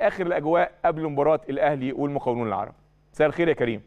آخر الأجواء قبل مباراة الأهلي والمقاولون العرب. مساء الخير يا كريم.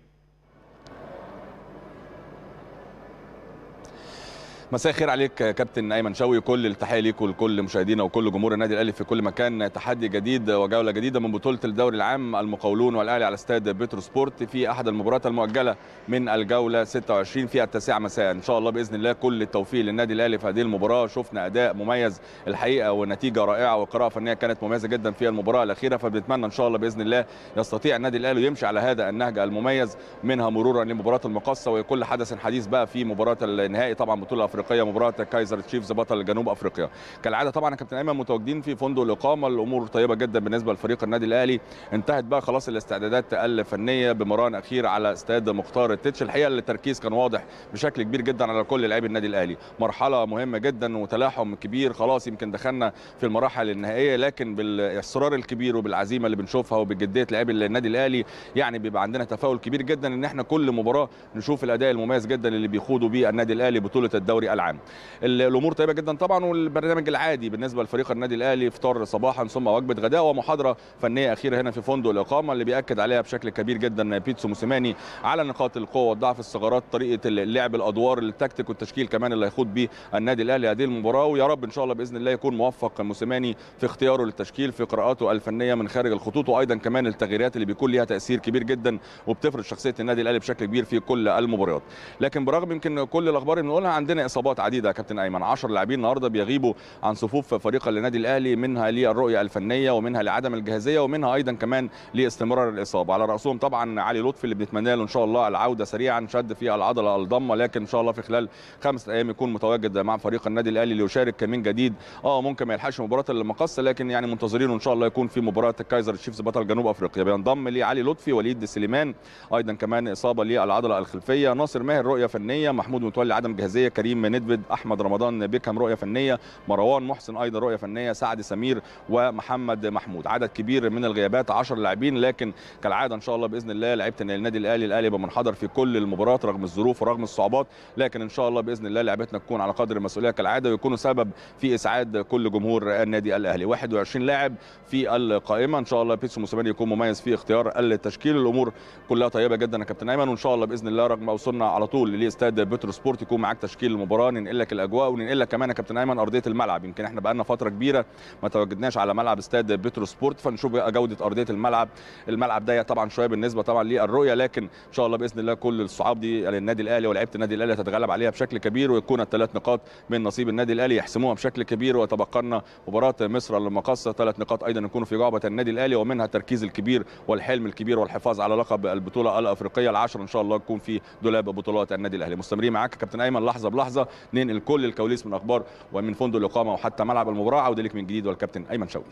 مساء الخير عليك كابتن أيمن شوقي. كل التحية ليك ولكل مشاهدينا وكل جمهور النادي الأهلي في كل مكان. تحدي جديد وجولة جديدة من بطولة الدوري العام. المقاولون والأهلي على استاد بيترو سبورت في أحد المباريات المؤجلة من الجولة 26 في التاسعة مساء. إن شاء الله بإذن الله كل التوفيق للنادي الأهلي في هذه المباراة. شفنا أداء مميز الحقيقة ونتيجة رائعة وقراءة فنية كانت مميزة جدا في المباراة الأخيرة. فبنتمنى إن شاء الله بإذن الله يستطيع النادي الأهلي يمشي على هذا النهج المميز منها مرورا لمباراة المقصه وكل حدث حديث بقى في مباراة النهائي. طبعا بطولة افريقيه مباراة كايزر تشيفز بطل جنوب أفريقيا. كالعادة طبعا كابتن ايمن متواجدين في فندق الإقامة. الأمور طيبة جدا بالنسبة لفريق النادي الأهلي. انتهت بقى خلاص الاستعدادات الفنية بمران أخير على استاد مختار التتش. الحقيقة التركيز كان واضح بشكل كبير جدا على كل لاعبي النادي الأهلي. مرحلة مهمة جدا وتلاحم كبير. خلاص يمكن دخلنا في المراحل النهائية لكن بالإصرار الكبير وبالعزيمة اللي بنشوفها وبجدية لاعبي النادي الأهلي يعني بيبقى عندنا تفاؤل كبير جدا إن إحنا كل مباراة نشوف الأداء المميز جدا اللي بيخوضوا بيه النادي الأهلي بطولة الدوري العام. الأمور طيبة جدا طبعا والبرنامج العادي بالنسبة لفريق النادي الأهلي افطار صباحا ثم وجبة غداء ومحاضرة فنية أخيرة هنا في فندق الإقامة اللي بيأكد عليها بشكل كبير جدا بيتسو موسيماني على نقاط القوة والضعف الثغرات طريقة اللعب الأدوار التكتيك والتشكيل كمان اللي هيخوض بيه النادي الأهلي هذه المباراة. ويا رب إن شاء الله بإذن الله يكون موفق موسيماني في اختياره للتشكيل في قراءاته الفنية من خارج الخطوط وأيضا كمان التغييرات اللي بيكون ليها تأثير كبير جدا وبتفرض شخصية النادي الأهلي بشكل كبير في كل المباريات. لكن برغم يمكن كل الأخبار اللي بنقولها عندنا إصابات عديدة يا كابتن أيمن. 10 لاعبين النهارده بيغيبوا عن صفوف فريق النادي الأهلي منها للرؤية الفنية ومنها لعدم الجاهزية ومنها أيضا كمان لاستمرار الإصابة. على رأسهم طبعا علي لطفي اللي بنتمنى له إن شاء الله العودة سريعا شد في العضلة الضمة لكن إن شاء الله في خلال خمسة أيام يكون متواجد مع فريق النادي الأهلي ليشارك من جديد. آه ممكن ما يلحقش مباراة المقصه لكن يعني منتظرينه إن شاء الله يكون في مباراة الكايزر تشيفز بطل جنوب أفريقيا. بينضم لعلي لطفي وليد سليمان أيضا كمان إصابة للعضلة الخلفية. ناصر ماهر رؤية فنية. محمود متولي عدم جاهزية كريم ندفد أحمد رمضان بيكهام رؤية فنية مروان محسن أيضا رؤية فنية سعد سمير ومحمد محمود. عدد كبير من الغيابات 10 لاعبين لكن كالعادة إن شاء الله بإذن الله لعيبة النادي الأهلي الأهلي يبقى منحدر في كل المباريات رغم الظروف ورغم الصعوبات لكن إن شاء الله بإذن الله لعيبتنا تكون على قدر المسؤولية كالعادة ويكونوا سبب في إسعاد كل جمهور النادي الأهلي. 21 لاعب في القائمة إن شاء الله بيتسو موسيماني يكون مميز في اختيار التشكيل. الأمور كلها طيبة جدا يا كابتن أيمن وإن شاء الله بإذن الله أول ما وصلنا على طول لإستاد بترو سبورت يكون معاك تشكيل المباراة. ننقل لك الأجواء وننقل لك كمان يا كابتن أيمن أرضية الملعب. يمكن إحنا بقالنا فترة كبيرة ما تواجدناش على ملعب استاد بترو سبورت. فنشوف جودة أرضية الملعب. الملعب ضيق طبعا شوية بالنسبة طبعا للرؤية لكن إن شاء الله بإذن الله كل الصعاب دي للنادي الأهلي ولاعيبه النادي الأهلي تتغلب عليها بشكل كبير ويكون الثلاث نقاط من نصيب النادي الأهلي يحسموها بشكل كبير. ويتبقى لنا مباراة مصر المقاصة. ثلاث نقاط أيضا يكونوا في جعبة النادي الأهلي ومنها التركيز الكبير والحلم الكبير والحفاظ على لقب البطولة الأفريقية العشر إن شاء الله يكون في دولاب بطولات النادي الأهلي. مستمرين معاك كابتن أيمن لحظة بلحظة. ننقل كل الكواليس من أخبار ومن فندق الإقامة وحتى ملعب المباراة. عودة لك من جديد والكابتن أيمن شوقي.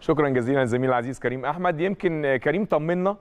شكرا جزيلا الزميل العزيز كريم أحمد. يمكن كريم طمنا.